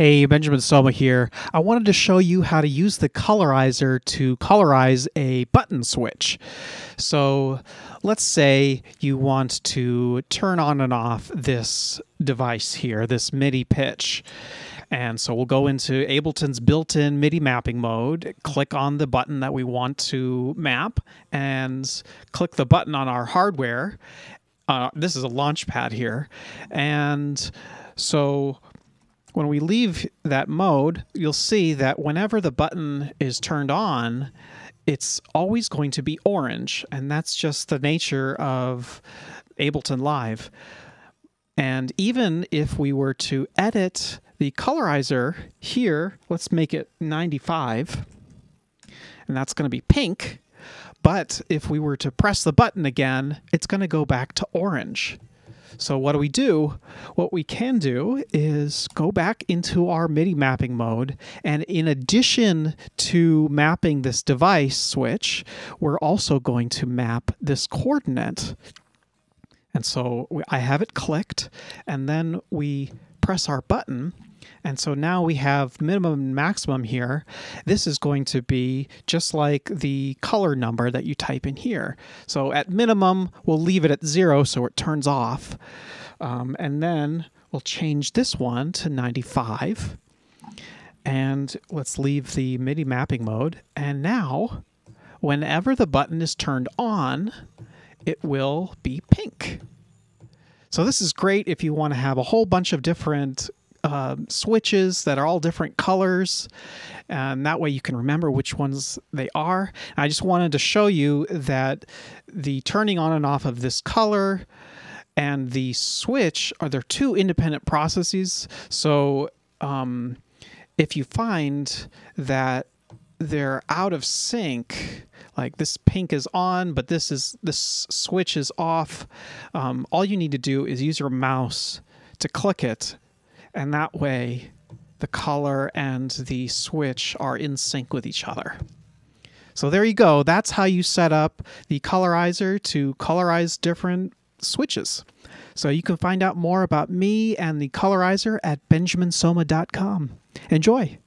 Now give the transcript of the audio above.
Hey, Benjamin Soma here. I wanted to show you how to use the colorizer to colorize a button switch. So let's say you want to turn on and off this device here, this MIDI pitch. And so we'll go into Ableton's built-in MIDI mapping mode, click on the button that we want to map, and click the button on our hardware. Uh, this is a Launchpad here. And so when we leave that mode, you'll see that whenever the button is turned on, it's always going to be orange. And that's just the nature of Ableton Live. And even if we were to edit the colorizer here, let's make it 95, and that's going to be pink. But if we were to press the button again, it's going to go back to orange. So what do we do? What we can do is go back into our MIDI mapping mode. And in addition to mapping this device switch, we're also going to map this coordinate. And so I have it clicked and then we press our button and so now we have minimum and maximum here. This is going to be just like the color number that you type in here. So at minimum, we'll leave it at zero so it turns off. Um, and then we'll change this one to 95. And let's leave the MIDI mapping mode. And now, whenever the button is turned on, it will be pink. So this is great if you want to have a whole bunch of different uh, switches that are all different colors and that way you can remember which ones they are. And I just wanted to show you that the turning on and off of this color and the switch are they're two independent processes. So um, if you find that they're out of sync, like this pink is on, but this is this switch is off, um, all you need to do is use your mouse to click it and that way the color and the switch are in sync with each other. So there you go. That's how you set up the colorizer to colorize different switches. So you can find out more about me and the colorizer at benjaminsoma.com. Enjoy.